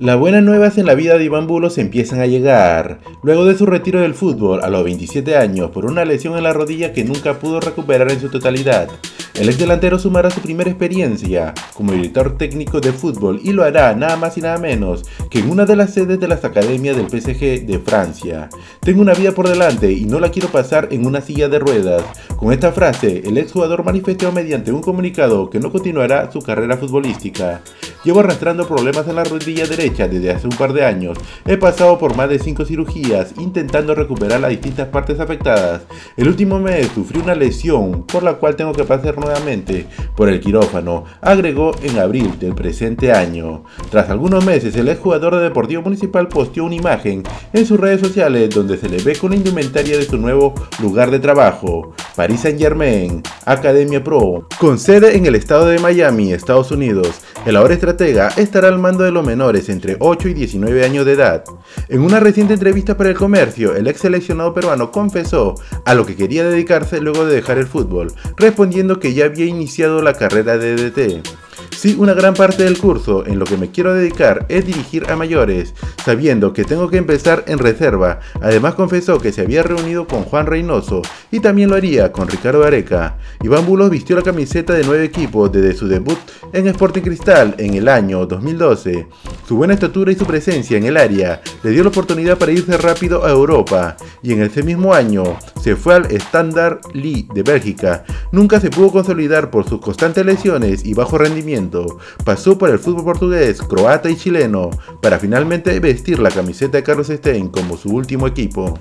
Las buenas nuevas en la vida de Iván Bulos empiezan a llegar. Luego de su retiro del fútbol a los 27 años por una lesión en la rodilla que nunca pudo recuperar en su totalidad, el ex delantero sumará su primera experiencia como director técnico de fútbol y lo hará nada más y nada menos que en una de las sedes de las academias del PSG de Francia. Tengo una vida por delante y no la quiero pasar en una silla de ruedas. Con esta frase, el ex jugador manifestó mediante un comunicado que no continuará su carrera futbolística. Llevo arrastrando problemas en la rodilla derecha desde hace un par de años. He pasado por más de 5 cirugías intentando recuperar las distintas partes afectadas. El último mes sufrí una lesión por la cual tengo que pasar nuevamente por el quirófano, agregó en abril del presente año. Tras algunos meses, el exjugador de Deportivo Municipal posteó una imagen en sus redes sociales donde se le ve con la indumentaria de su nuevo lugar de trabajo, Paris Saint Germain, Academia Pro, con sede en el estado de Miami, Estados Unidos. El ahora estratega estará al mando de los menores entre 8 y 19 años de edad. En una reciente entrevista para el comercio, el ex seleccionado peruano confesó a lo que quería dedicarse luego de dejar el fútbol, respondiendo que ya había iniciado la carrera de DT. Sí, una gran parte del curso en lo que me quiero dedicar es dirigir a mayores, sabiendo que tengo que empezar en reserva. Además confesó que se había reunido con Juan Reynoso y también lo haría con Ricardo Areca. Iván Bulos vistió la camiseta de nueve equipos desde su debut en Sporting Cristal en el año 2012. Su buena estatura y su presencia en el área le dio la oportunidad para irse rápido a Europa y en ese mismo año se fue al Standard Lee de Bélgica. Nunca se pudo consolidar por sus constantes lesiones y bajo rendimiento pasó por el fútbol portugués, croata y chileno, para finalmente vestir la camiseta de Carlos Stein como su último equipo.